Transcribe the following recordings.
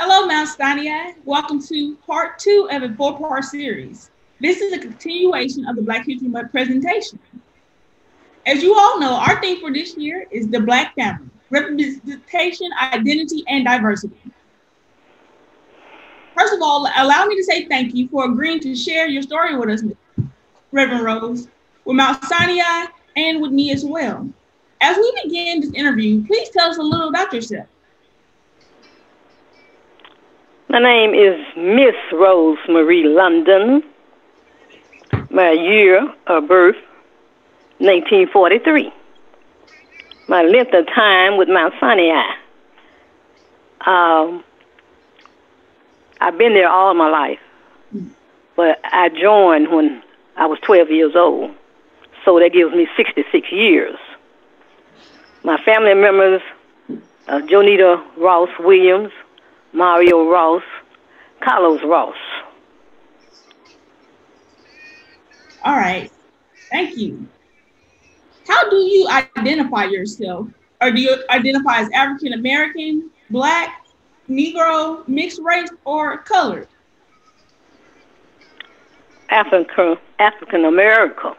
Hello, Mount Sinai. Welcome to part two of a four-part series. This is a continuation of the Black History Month presentation. As you all know, our theme for this year is the Black family, representation, identity, and diversity. First of all, allow me to say thank you for agreeing to share your story with us, Reverend Rose, with Mount Sinai and with me as well. As we begin this interview, please tell us a little about yourself. My name is Miss Rose Marie London. My year of birth, 1943. My length of time with Mount Sinai. Um, I've been there all my life, but I joined when I was 12 years old, so that gives me 66 years. My family members, uh, Jonita Ross Williams, Mario Ross, Carlos Ross. All right. Thank you. How do you identify yourself? Or do you identify as African American, Black, Negro, mixed race, or colored? African African American.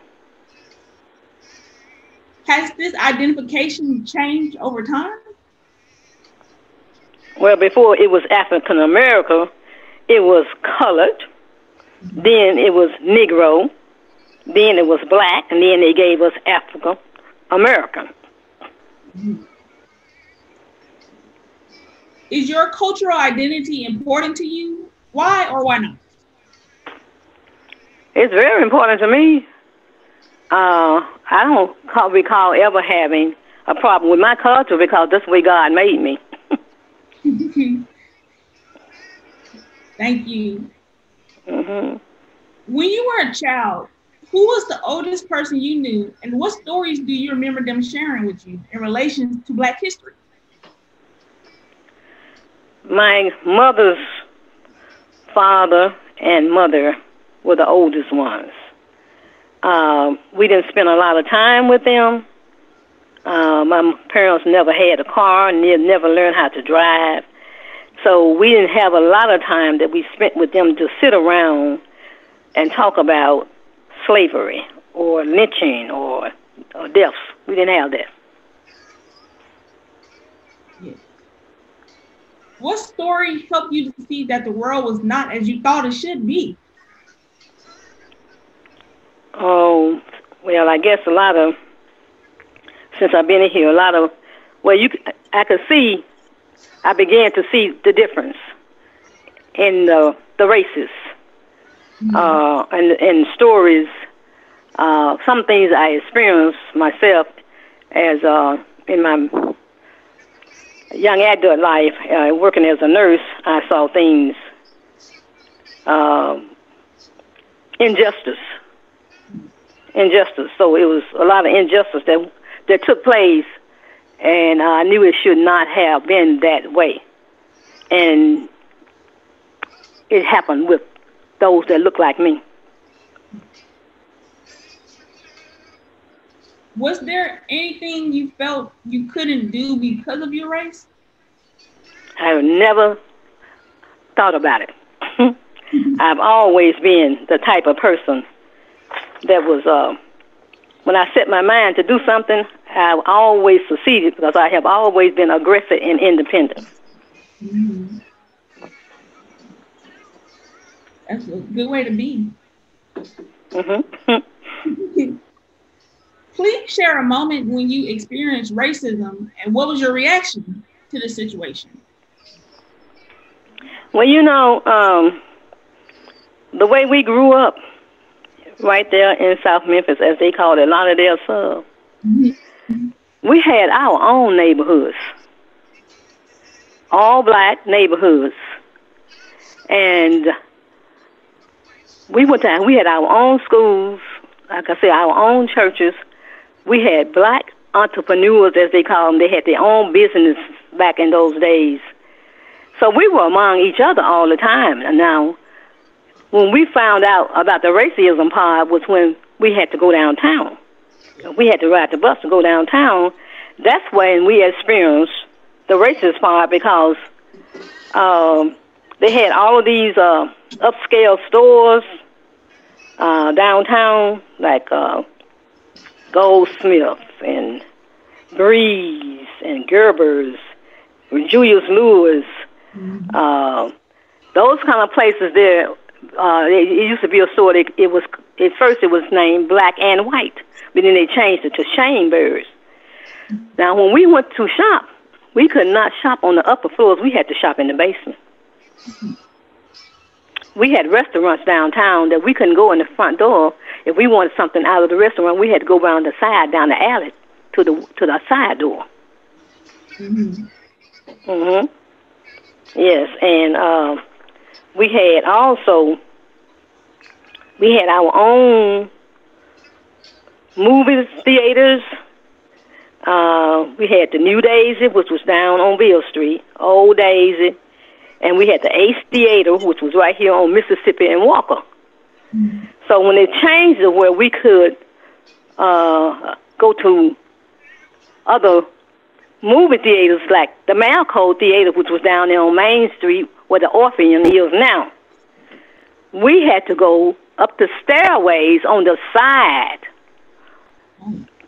Has this identification changed over time? Well, before it was African American, it was colored, then it was Negro, then it was black, and then they gave us African American. Is your cultural identity important to you? Why or why not? It's very important to me. Uh, I don't recall ever having a problem with my culture because that's the way God made me. Thank you. hmm When you were a child, who was the oldest person you knew, and what stories do you remember them sharing with you in relation to Black history? My mother's father and mother were the oldest ones. Uh, we didn't spend a lot of time with them. Uh, my parents never had a car and they never learned how to drive. So we didn't have a lot of time that we spent with them to sit around and talk about slavery or lynching or, or deaths. We didn't have that. What story helped you to see that the world was not as you thought it should be? Oh, well, I guess a lot of since I've been in here, a lot of well, you I could see, I began to see the difference in the the races, uh, and and stories. Uh, some things I experienced myself as uh, in my young adult life, uh, working as a nurse, I saw things, uh, injustice, injustice. So it was a lot of injustice that that took place, and I knew it should not have been that way. And it happened with those that look like me. Was there anything you felt you couldn't do because of your race? I've never thought about it. I've always been the type of person that was, uh, when I set my mind to do something, I've always succeeded because I have always been aggressive and independent. Mm-hmm. That's a good way to be. hmm Please share a moment when you experienced racism and what was your reaction to the situation? Well, you know, um, the way we grew up right there in South Memphis, as they call it, Lauderdale Sub, we had our own neighborhoods, all black neighborhoods. And we went to, we had our own schools, like I said, our own churches. We had black entrepreneurs, as they call them. They had their own business back in those days. So we were among each other all the time. And now, when we found out about the racism part was when we had to go downtown. We had to ride the bus to go downtown. That's when we experienced the racist part because Um, they had all of these uh, upscale stores uh, downtown, like uh, Goldsmiths and Bry's and Gerber's, Julius Lewis. Mm-hmm. Uh, those kind of places there. Uh, it, it used to be a store. That it was at first it was named Black and White, but then they changed it to Schoenberg's. Now, when we went to shop, we could not shop on the upper floors. We had to shop in the basement. We had restaurants downtown that we couldn't go in the front door. If we wanted something out of the restaurant, we had to go around the side, down the alley, to the to the side door. Mhm. Mhm. Yes, and uh, we had also we had our own movie theaters. Uh, we had the New Daisy, which was down on Beale Street, Old Daisy, and we had the Ace Theater, which was right here on Mississippi and Walker. So when they changed it where we could uh, go to other movie theaters like the Malco Theater, which was down there on Main Street where the Orpheum is now, we had to go up the stairways on the side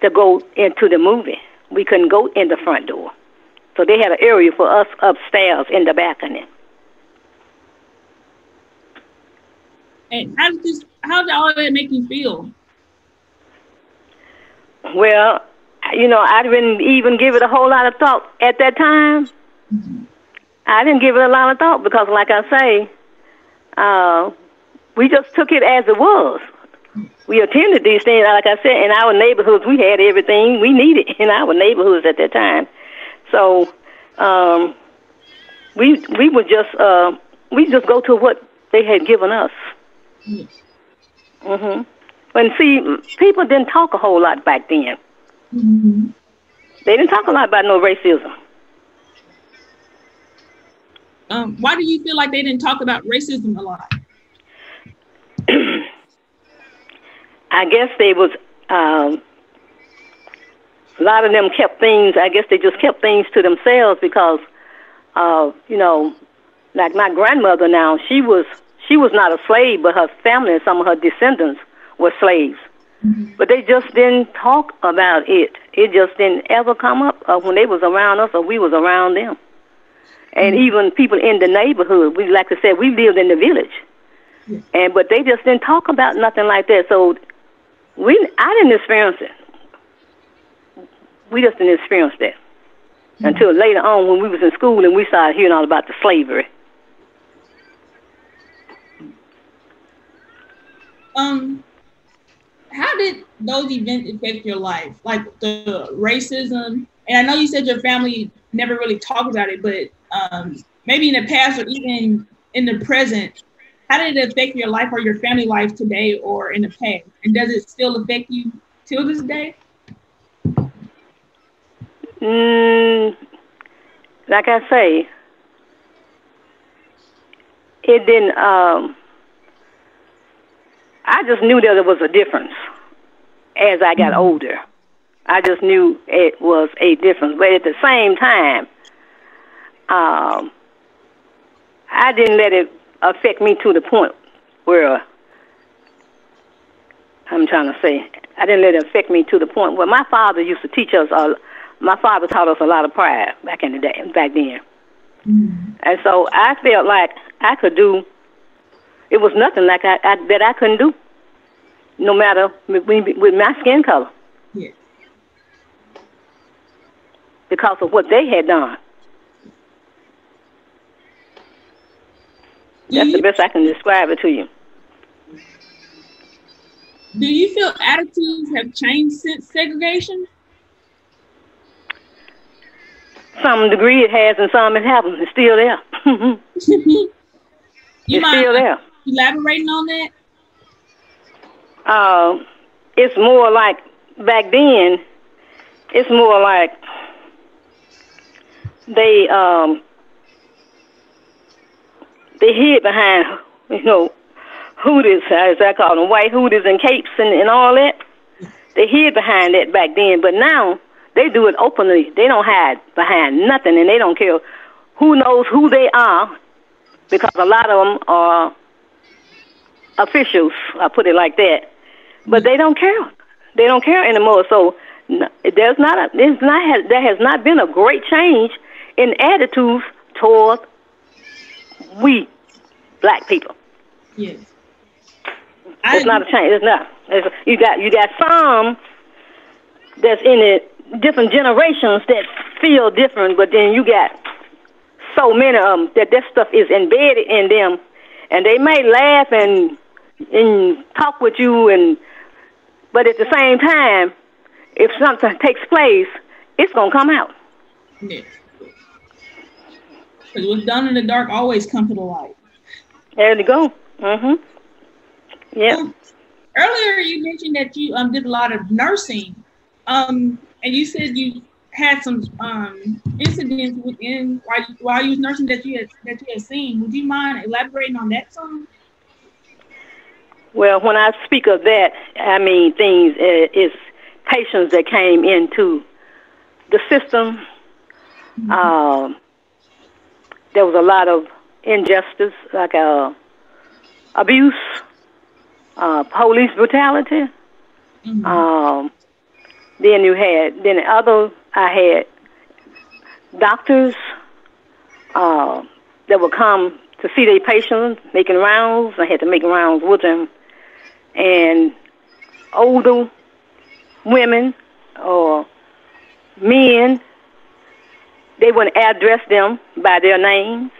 to go into the movie. We couldn't go in the front door. So they had an area for us upstairs in the balcony. And how did this, how did all of that make you feel? Well, you know, I didn't even give it a whole lot of thought at that time. Mm-hmm. I didn't give it a lot of thought because, like I say, uh, we just took it as it was. We attended these things, like I said, in our neighborhoods. We had everything we needed in our neighborhoods at that time. So um, we we would just uh, we just go to what they had given us. Yes. Mhm. And see, people didn't talk a whole lot back then. Mm-hmm. They didn't talk a lot about no racism. Um, why do you feel like they didn't talk about racism a lot? I guess they was um, a lot of them kept things. I guess they just kept things to themselves because, uh, you know, like my grandmother now, she was she was not a slave, but her family and some of her descendants were slaves. Mm-hmm. But they just didn't talk about it. It just didn't ever come up uh, when they was around us or we was around them. And mm-hmm. even people in the neighborhood, we like I said, we lived in the village. And but they just didn't talk about nothing like that. So we I didn't experience it. We just didn't experience that mm-hmm. until later on when we was in school and we started hearing all about the slavery. Um, how did those events affect your life? Like the racism, and I know you said your family never really talked about it, but um, maybe in the past or even in the present, how did it affect your life or your family life today or in the past? And does it still affect you till this day? Mm, like I say, it didn't. Um, I just knew that there was a difference as I got mm-hmm. older. I just knew it was a difference, but at the same time, um, I didn't let it affect me to the point where I'm trying to say I didn't let it affect me to the point where my father used to teach us. Uh, my father taught us a lot of pride back in the day, back then, mm-hmm. and so I felt like I could do. It was nothing like I, I that I couldn't do, no matter with, with my skin color. Yeah. Because of what they had done. That's the best I can describe it to you. Do you feel attitudes have changed since segregation? Some degree it has, and some it hasn't. It's still there. you it's still there. Elaborating on that? Uh, it's more like back then. It's more like they um, they hid behind, you know, hoodies, uh, as I call them, white hoodies and capes and, and all that. They hid behind that back then, but now they do it openly. They don't hide behind nothing, and they don't care who knows who they are, because a lot of them are officials. I put it like that, but they don't care. They don't care anymore. So there's not a, there's not there has not been a great change in attitudes toward we black people. Yes. It's not a change. It's not. It's, you got you got some that's in it different generations that feel different, but then you got so many of them that that stuff is embedded in them, and they may laugh and and talk with you, and but at the same time, if something takes place, it's gonna come out. Yes. Because what's done in the dark always comes to the light. There you go. Mhm. Yeah. Um, earlier, you mentioned that you um did a lot of nursing, um, and you said you had some um incidents within while you, while you was nursing that you had that you had seen. Would you mind elaborating on that some? Well, when I speak of that, I mean things uh, is patients that came into the system. Mm-hmm. Um, there was a lot of injustice, like uh, abuse, uh, police brutality. Mm-hmm. Um, then you had then the other I had doctors uh, that would come to see their patients, making rounds. I had to make rounds with them, and older women or men. They wouldn't address them by their names.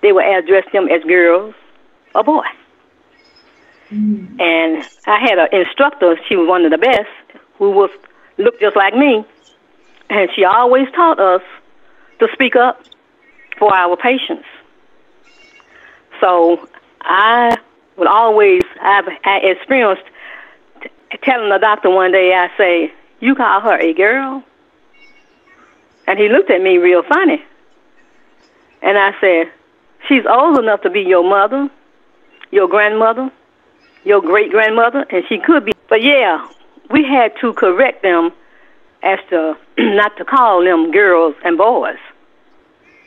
They would address them as girls or boys. Mm. And I had an instructor. She was one of the best, who was looked just like me, and she always taught us to speak up for our patients. So I would always I've I experienced telling the doctor one day I say, "You call her a girl," and he looked at me real funny, and I said, "She's old enough to be your mother, your grandmother, your great grandmother, and she could be." But yeah, we had to correct them as to not to call them girls and boys.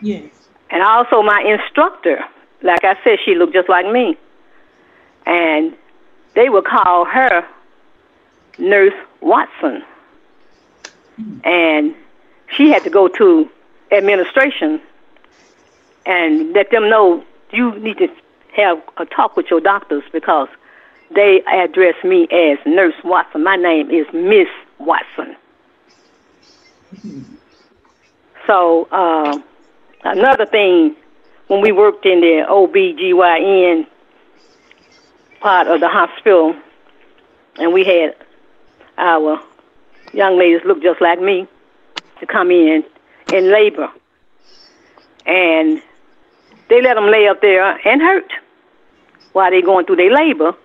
Yes. And also my instructor, like I said, she looked just like me. And they would call her Nurse Watson. Mm-hmm. And she had to go to administration and let them know you need to have a talk with your doctors because they address me as Nurse Watson. My name is Miss Watson. So uh, another thing, when we worked in the OBGYN part of the hospital, and we had our young ladies look just like me to come in in labor, and they let them lay up there and hurt while they're going through their labor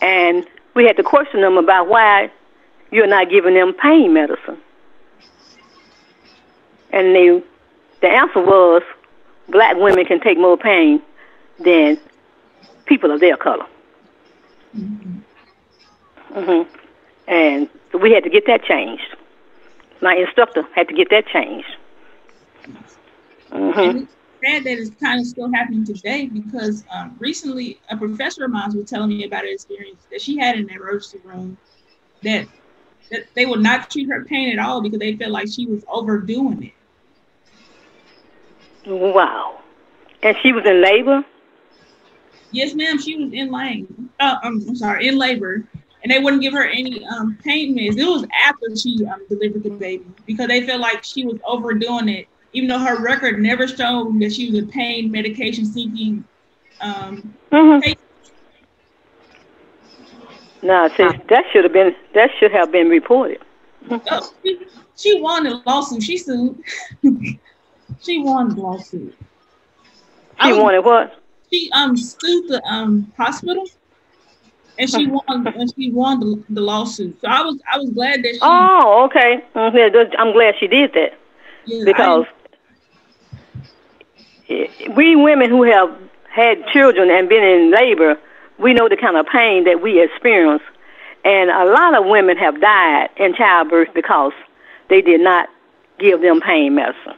and we had to question them about why you're not giving them pain medicine. And they, the answer was black women can take more pain than people of their color. Mm-hmm. Mm-hmm. And so we had to get that changed. My instructor had to get that changed. Mm-hmm sad that it's kind of still happening today because um, recently a professor of mine was telling me about an experience that she had in the emergency room that that they would not treat her pain at all because they felt like she was overdoing it. Wow. And she was in labor? Yes, ma'am. She was in labor. Uh, I'm, I'm sorry, in labor. And they wouldn't give her any um, pain meds. It was after she um, delivered the baby because they felt like she was overdoing it even though her record never showed that she was a pain medication seeking um, mm-hmm. No, see, that should have been that should have been reported. Oh, she, she, won the lawsuit. She sued. she won the lawsuit. She was, wanted what? She um sued the um hospital, and she won. and she won the, the lawsuit. So I was I was glad that she. Oh, okay. Mm-hmm. I'm glad she did that yeah, because we women who have had children and been in labor, we know the kind of pain that we experience. And a lot of women have died in childbirth because they did not give them pain medicine.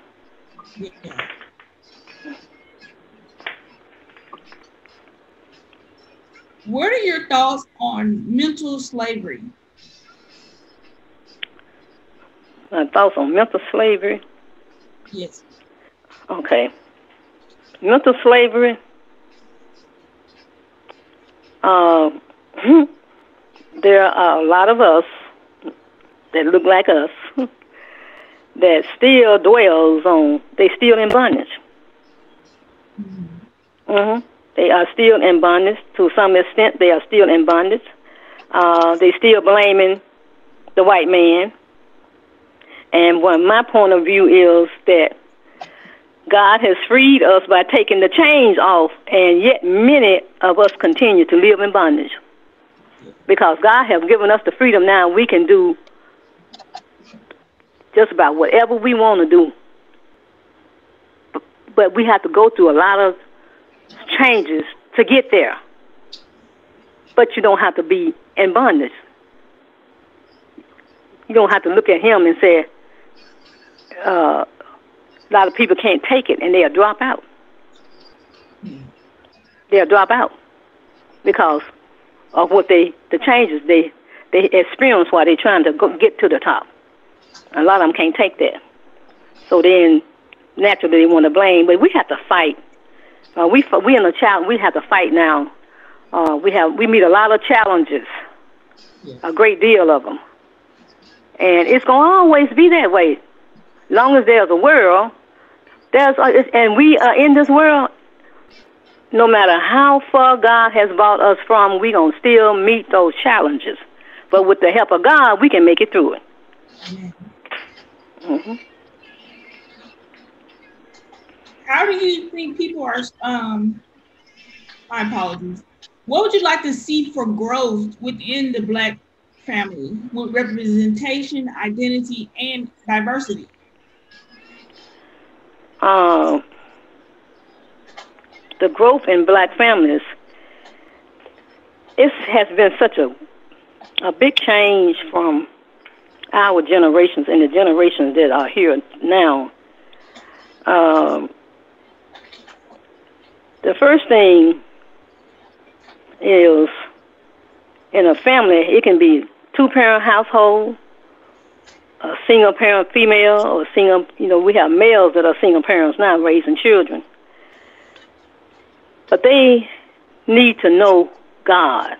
What are your thoughts on mental slavery? My thoughts on mental slavery? Yes. Okay. Mental slavery. Uh, there are a lot of us that look like us that still dwells on, they still in bondage. Mm-hmm. Mm-hmm. They are still in bondage. To some extent, they are still in bondage. Uh, they still blaming the white man. And what my point of view is that God has freed us by taking the chains off, and yet many of us continue to live in bondage. Because God has given us the freedom now, we can do just about whatever we want to do. But we have to go through a lot of changes to get there. But you don't have to be in bondage. You don't have to look at him and say, uh, a lot of people can't take it and they'll drop out. They'll drop out because of what they, the changes they, they experience while they're trying to go, get to the top. A lot of them can't take that. So then naturally they want to blame, but we have to fight. Uh, we we in a challenge. We have to fight now. Uh, we have we meet a lot of challenges, yes. a great deal of them, and it's going to always be that way. Long as there's a world, there's a, and we are in this world. No matter how far God has brought us from, we gonna still meet those challenges. But with the help of God, we can make it through it. Mm-hmm. How do you think people are? Um, my apologies. What would you like to see for growth within the Black family with representation, identity, and diversity? Um, the growth in Black families. It has been such a a big change from our generations and the generations that are here now. Um, the first thing is in a family, it can be two parent household, a single parent female, or single, you know, we have males that are single parents now raising children. But they need to know God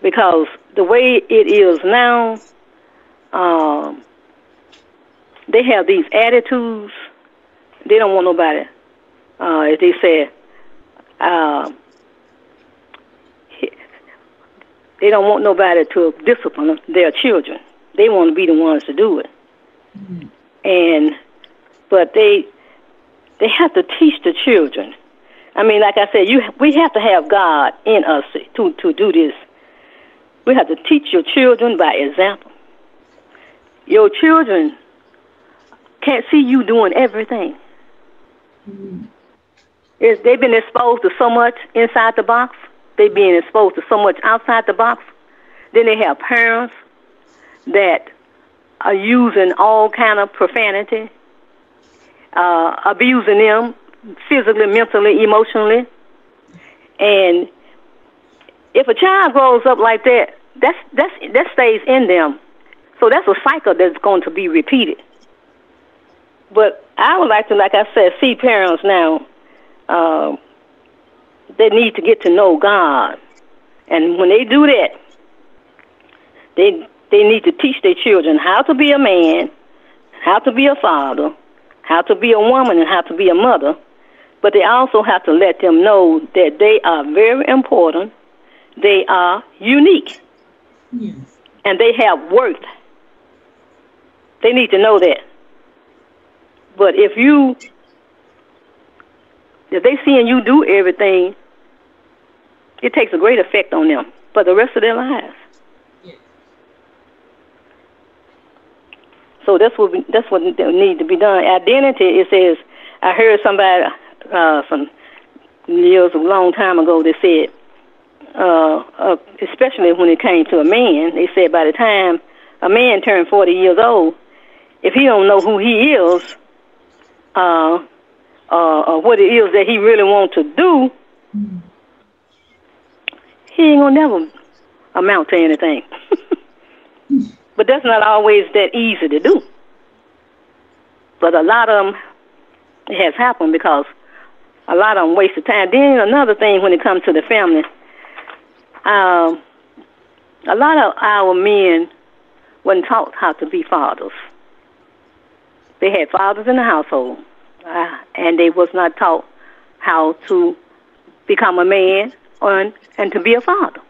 because the way it is now, um, they have these attitudes. They don't want nobody, uh, as they say, uh, they don't want nobody to discipline their children. They want to be the ones to do it. Mm-hmm. And but they they have to teach the children. I mean, like I said, you we have to have God in us to to do this. We have to teach your children by example. Your children can't see you doing everything. Mm-hmm. They've been exposed to so much inside the box. They've been exposed to so much outside the box. Then they have parents that are using all kind of profanity, uh, abusing them physically, mentally, emotionally, and if a child grows up like that, that's that's that stays in them. So that's a cycle that's going to be repeated. But I would like to, like I said, see parents now. Uh, they need to get to know God, and when they do that, they they need to teach their children how to be a man, how to be a father, how to be a woman, and how to be a mother. But they also have to let them know that they are very important they are unique. Yes. And they have worth. They need to know that. But if you, if they seeing you do everything, it takes a great effect on them for the rest of their lives. So that's what we, that's what need to be done. Identity. It says I heard somebody uh, some years a long time ago that said uh, uh, especially when it came to a man, they said by the time a man turned 40 years old, if he don't know who he is, uh, uh, or what it is that he really wants to do, he ain't gonna never amount to anything. but that's not always that easy to do. But a lot of them it has happened because a lot of them wasted time. Then another thing when it comes to the family, um, a lot of our men wasn't taught how to be fathers. They had fathers in the household, uh, and they was not taught how to become a man and, and to be a father.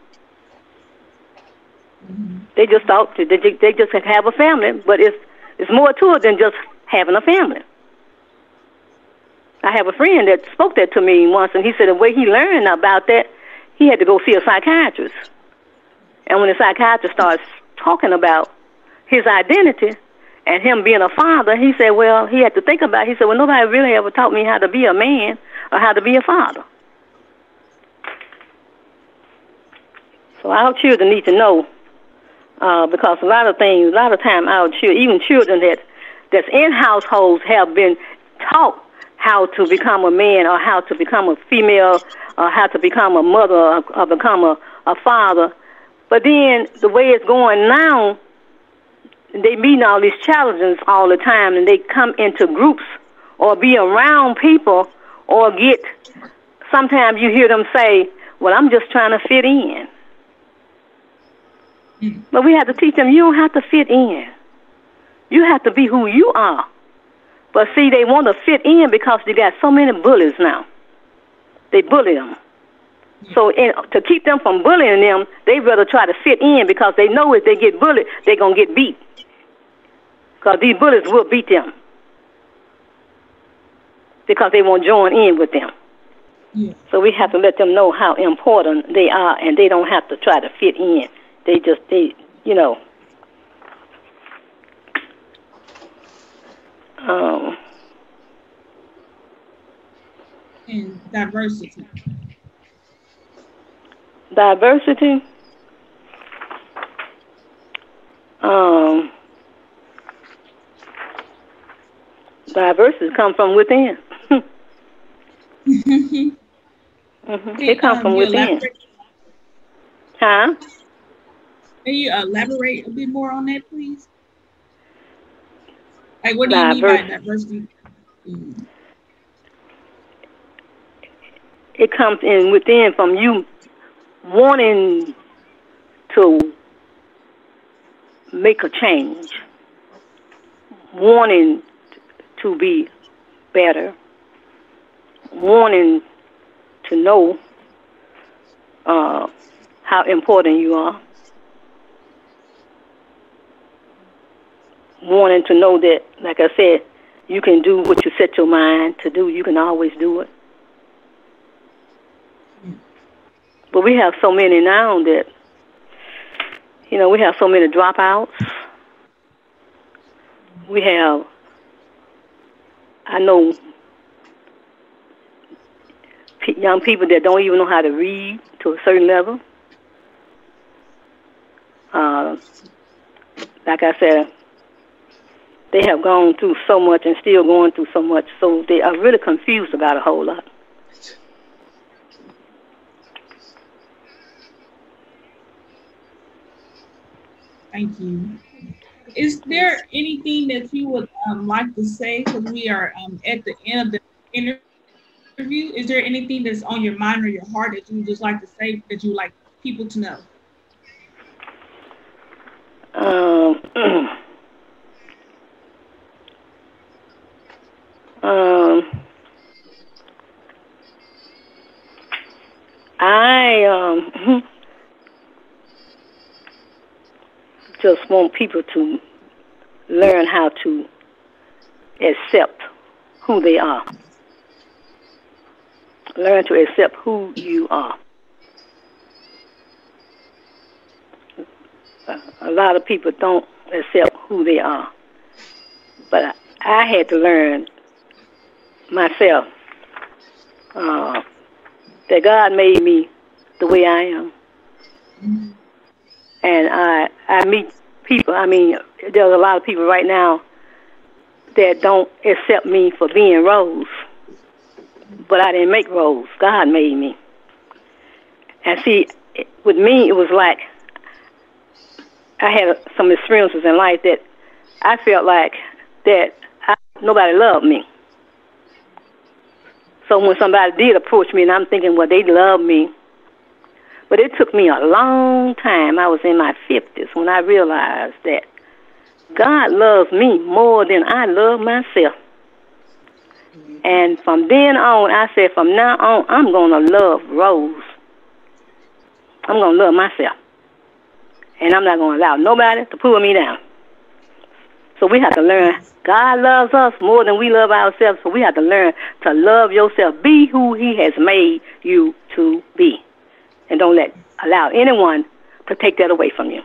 Mm-hmm. They just thought they, they just have a family, but it's it's more to it than just having a family. I have a friend that spoke that to me once, and he said the way he learned about that, he had to go see a psychiatrist. And when the psychiatrist starts talking about his identity and him being a father, he said, well, he had to think about it. He said, well, nobody really ever taught me how to be a man or how to be a father. So our children need to know uh, because a lot of things, a lot of time our children, even children that that's in households have been taught how to become a man or how to become a female or how to become a mother or, or become a, a father. But then the way it's going now, they meet all these challenges all the time and they come into groups or be around people or get sometimes you hear them say, Well, I'm just trying to fit in. Mm. But we have to teach them you don't have to fit in. You have to be who you are. But see, they want to fit in because they got so many bullies now. They bully them. So in, to keep them from bullying them, they rather try to fit in because they know if they get bullied, they're going to get beat. Because these bullies will beat them. Because they won't join in with them. Yeah. So we have to let them know how important they are and they don't have to try to fit in. They just, they, you know, um, and diversity. Diversity. Um, diversity come from within. mm-hmm. It comes um, from within. Elaborate? Huh? Can you elaborate a bit more on that, please? Like, what do you mean by diversity? It comes in within from you wanting to make a change, wanting to be better, wanting to know uh, how important you are. wanting to know that, like I said, you can do what you set your mind to do. You can always do it. But we have so many now that, you know, we have so many dropouts. We have, I know, young people that don't even know how to read to a certain level. Uh, like I said, they have gone through so much and still going through so much, so they are really confused about a whole lot. Thank you. Is there anything that you would um, like to say? Because we are um, at the end of the interview. Is there anything that's on your mind or your heart that you would just like to say that you like people to know? Um. Um, I um, just want people to learn how to accept who they are. Learn to accept who you are. A lot of people don't accept who they are. But I had to learn myself uh, that God made me the way I am. And I I meet people. I mean, there's a lot of people right now that don't accept me for being Rose. But I didn't make Rose. God made me. And see, it, with me, it was like I had some experiences in life that I felt like that I, nobody loved me. So when somebody did approach me, and I'm thinking, well, they love me. But it took me a long time. I was in my 50s when I realized that God loves me more than I love myself. And from then on, I said, from now on, I'm going to love Rose. I'm going to love myself. And I'm not going to allow nobody to pull me down. So we have to learn. God loves us more than we love ourselves. So we have to learn to love yourself. Be who He has made you to be. And don't let allow anyone to take that away from you.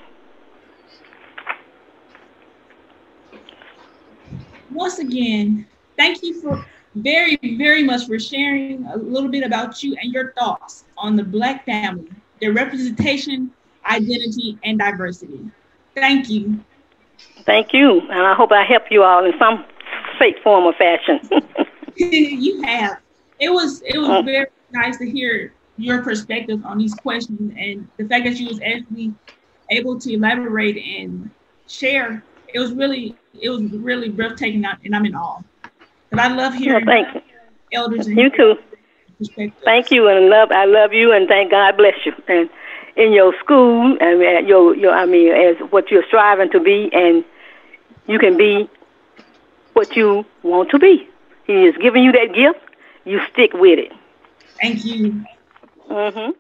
Once again, thank you for very, very much for sharing a little bit about you and your thoughts on the Black family, their representation, identity, and diversity. Thank you. Thank you, and I hope I help you all in some shape, form, or fashion. you have. It was it was uh, very nice to hear your perspective on these questions and the fact that you was actually able to elaborate and share. It was really it was really breathtaking, and I'm in awe. But I love hearing well, thank you. elders. you too. Thank you, and love. I love you, and thank God bless you. And in your school, and your your I mean, as what you're striving to be, and you can be what you want to be. He is giving you that gift. You stick with it. Thank you. Mhm.